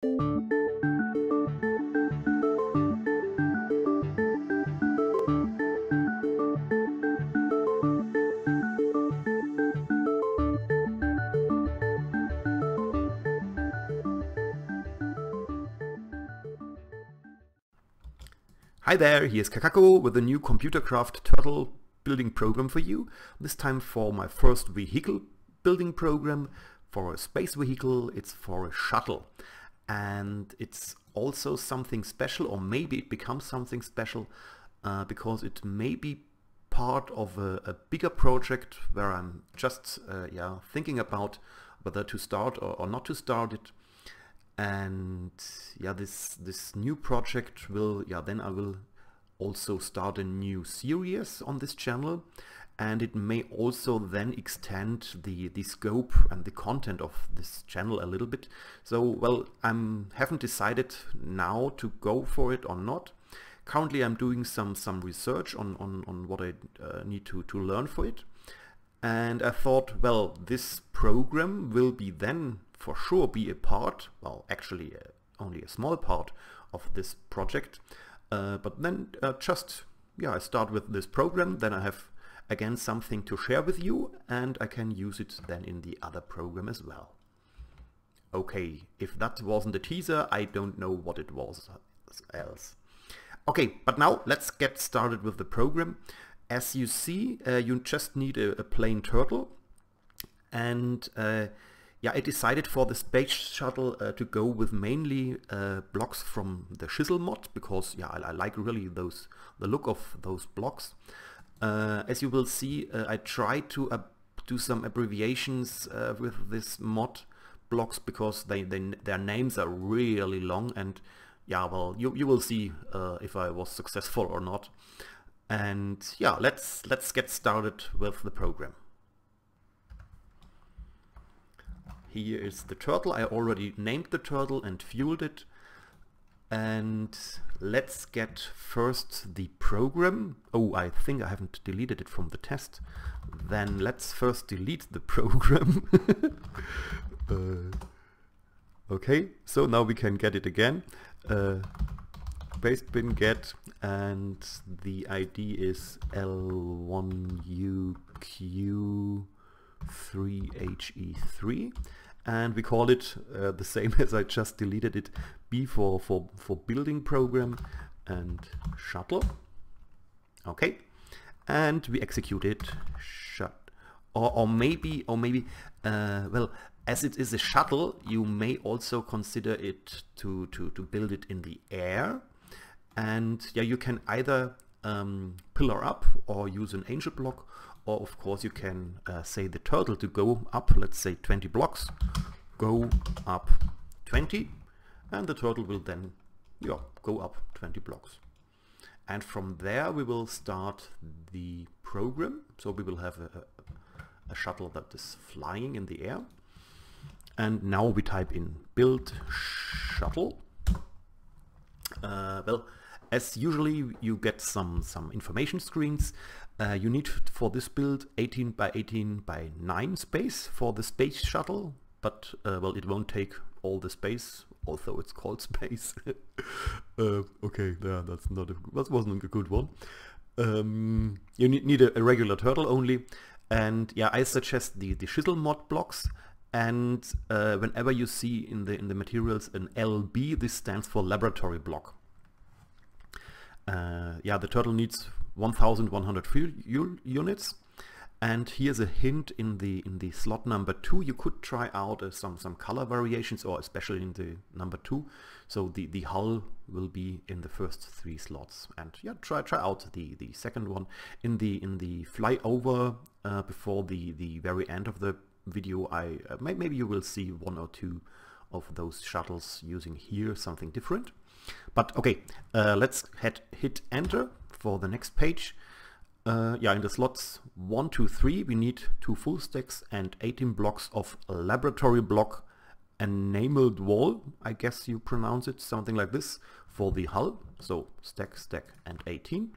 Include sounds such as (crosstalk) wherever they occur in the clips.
Hi there, here's Kaikaku with a new Computercraft Turtle building program for you. This time for my first vehicle building program. For a space vehicle, it's for a shuttle. And it's also something special, or maybe it becomes something special, uh, because it may be part of a, a bigger project where I'm just uh, yeah thinking about whether to start or, or not to start it. And yeah this this new project will yeah then I will also start a new series on this channel and it may also then extend the the scope and the content of this channel a little bit. So well I'm haven't decided now to go for it or not. Currently I'm doing some some research on on, on what I uh, need to to learn for it. And I thought well this program will be then for sure be a part, well actually uh, only a small part of this project, uh, but then uh, just, yeah, I start with this program, then I have again something to share with you and I can use it then in the other program as well. Okay, if that wasn't a teaser, I don't know what it was else. Okay, but now let's get started with the program. As you see, uh, you just need a, a plain turtle and uh, yeah, I decided for the space shuttle uh, to go with mainly uh, blocks from the Chisel mod because yeah, I, I, like really those the look of those blocks. Uh, as you will see, uh, I tried to do some abbreviations uh, with this mod blocks because they, they their names are really long and yeah, well, you you will see uh, if I was successful or not. And yeah, let's let's get started with the program. Here is the turtle. I already named the turtle and fueled it. And let's get first the program. Oh, I think I haven't deleted it from the test. Then let's first delete the program. (laughs) uh, okay, so now we can get it again. Uh, bin get and the ID is L1UQ3HE3 and we call it uh, the same (laughs) as I just deleted it B for, for, for building program and shuttle. Okay. And we execute it shut or, or maybe or maybe uh, well as it is a shuttle you may also consider it to, to, to build it in the air. And yeah you can either um, pillar up or use an angel block or of course you can uh, say the turtle to go up let's say 20 blocks go up 20 and the turtle will then yeah, go up 20 blocks. And from there we will start the program. So we will have a, a shuttle that is flying in the air. And now we type in build shuttle. Uh, well as usually you get some some information screens uh, you need for this build 18 by 18 by 9 space for the space shuttle, but uh, well, it won't take all the space, although it's called (laughs) space. uh, okay, yeah, that's not a, that wasn't a good one. Um, you need, need a, a, regular turtle only, and yeah, I suggest the the chisel mod blocks. And uh, whenever you see in the in the materials an LB, this stands for laboratory block. Uh, yeah, the turtle needs 1100 fuel units. And here's a hint in the in the slot number two. You could try out uh, some some color variations, or especially in the number two. So the the hull will be in the first three slots. And yeah, try try out the the second one in the in the flyover uh, before the the very end of the video. I uh, maybe you will see one or two of those shuttles using here something different. But okay, uh, let's hit, hit enter for the next page. Uh, yeah, in the slots 1, 2, 3 we need two full stacks and 18 blocks of laboratory block enameled wall, I guess you pronounce it, something like this, for the hull. So stack, stack and 18.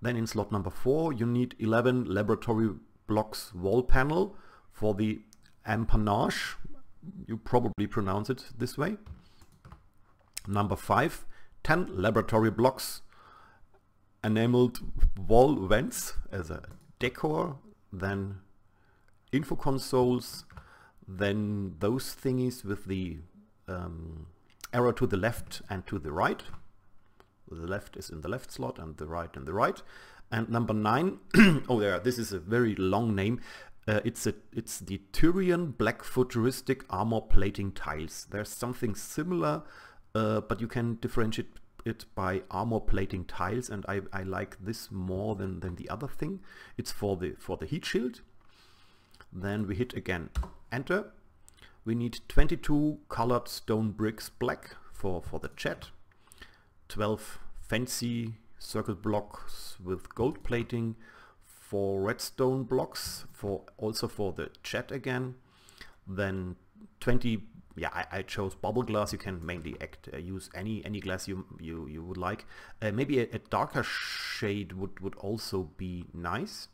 Then in slot number 4 you need 11 laboratory blocks wall panel for the empennage. You probably pronounce it this way. Number 5, 10 laboratory blocks, enameled wall vents as a decor, then info consoles, then those thingies with the um, arrow to the left and to the right. The left is in the left slot and the right in the right. And number nine, (clears throat) oh there, this is a very long name. Uh, it's a it's the Tyrian Black Futuristic Armor Plating Tiles. There's something similar, uh, but you can differentiate it by armor plating tiles, and I, I like this more than, than the other thing. It's for the for the heat shield. Then we hit again enter. We need 22 colored stone bricks black for, for the chat. 12 fancy circle blocks with gold plating, four redstone blocks for also for the chat again. Then 20 yeah, I, I, chose bubble glass. You can mainly act, uh, use any any glass you you you would like. Uh, maybe a, a, darker shade would would also be nice.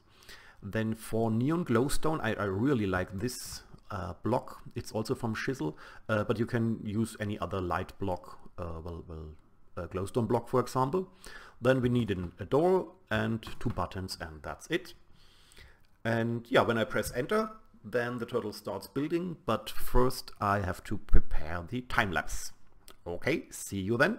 Then for neon glowstone, I, I really like this uh, block. It's also from Chisel, uh, but you can use any other light block, uh, well, well, glowstone block, for example. Then we need an, a door and two buttons, and that's it. And yeah, when I press enter, then the turtle starts building, but first I have to prepare the time lapse. Okay, see you then.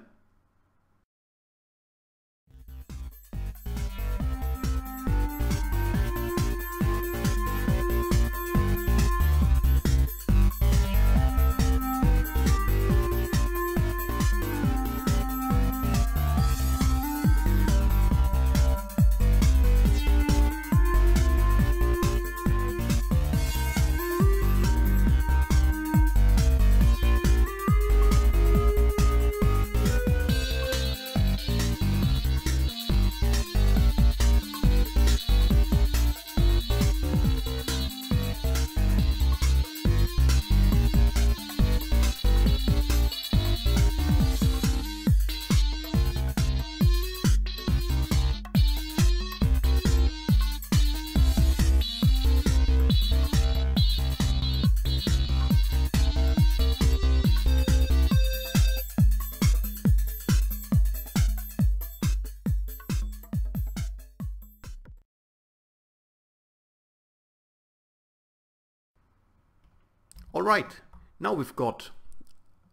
All right, now we've got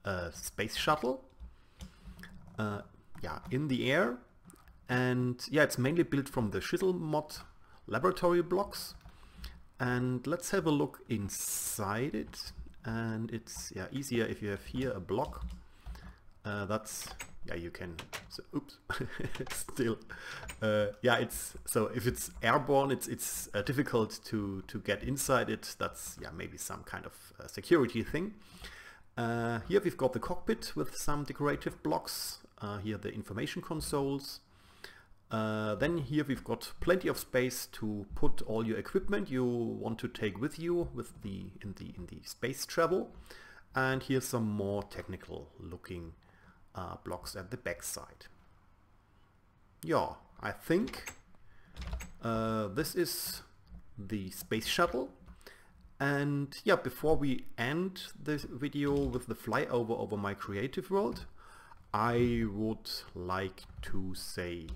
a space shuttle, uh, yeah, in the air, and yeah, it's mainly built from the Chisel mod laboratory blocks. And let's have a look inside it. And it's yeah easier if you have here a block. Uh, that's yeah you can so oops (laughs) still. Uh, yeah it's so if it's airborne it's it's uh, difficult to to get inside it. That's yeah maybe some kind of uh, security thing. Uh, here we've got the cockpit with some decorative blocks. Uh, here the information consoles. Then here we've got plenty of space to put all your equipment you want to take with you with the in the in the space travel. And here's some more technical looking uh, blocks at the back side. Yeah, I think uh, this is the space shuttle. And yeah before we end this video with the flyover over my creative world I would like to say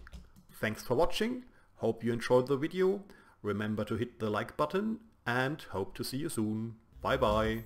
thanks for watching. Hope you enjoyed the video. Remember to hit the like button and hope to see you soon. Bye bye